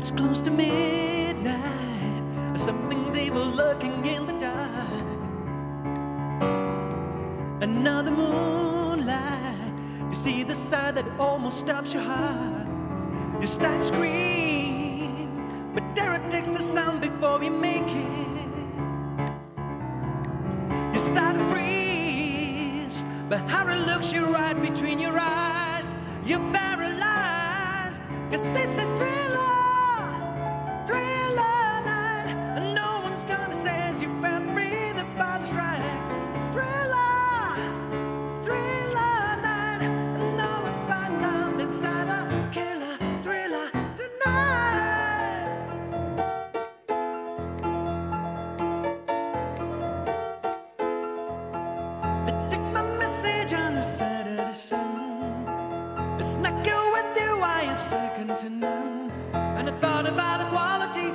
It's close to midnight. Something's evil lurking in the dark. Another moonlight. You see the side that almost stops your heart. You start to scream, but terror takes the sound before you make it. You start to freeze, but horror looks you right between your eyes. You're paralyzed, cause this is thriller, Good with you, I am second to none. And I thought about the quality